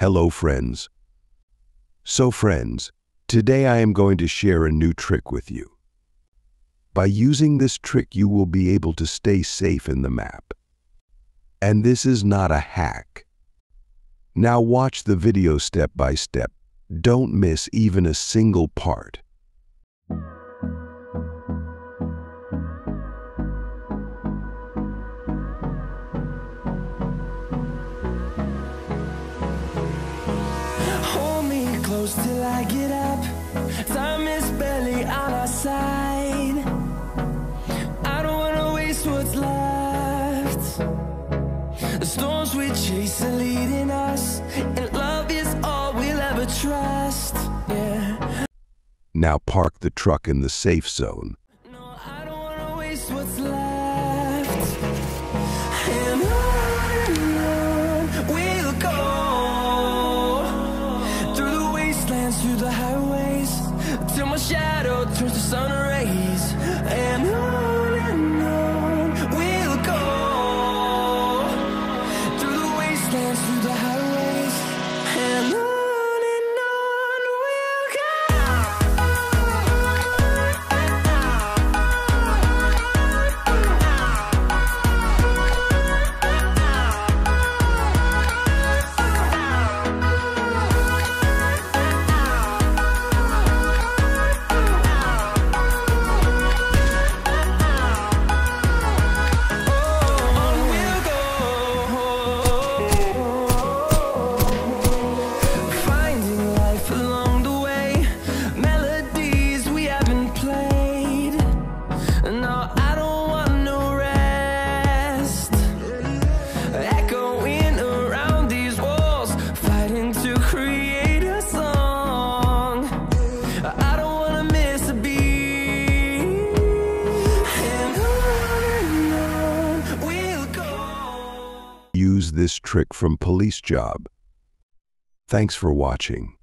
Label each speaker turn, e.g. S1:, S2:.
S1: Hello, friends. So, friends, today I am going to share a new trick with you. By using this trick, you will be able to stay safe in the map. And this is not a hack. Now watch the video step by step. Don't miss even a single part.
S2: What's left. The storms we chase are leading us, and love is all we'll ever trust. Yeah.
S1: Now park the truck in the safe zone.
S2: No, I don't wanna waste what's left. And on we'll go through the wastelands, through the highways, till my shadow turns to sun rays. And on the
S1: Use this trick from Police Job. Thanks for watching.